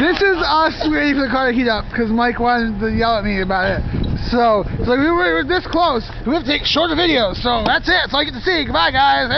This is us waiting for the car to heat up because Mike wanted to yell at me about it. So, it's like we were, this close. We have to take shorter videos. So that's it. So I get to see. Goodbye, guys.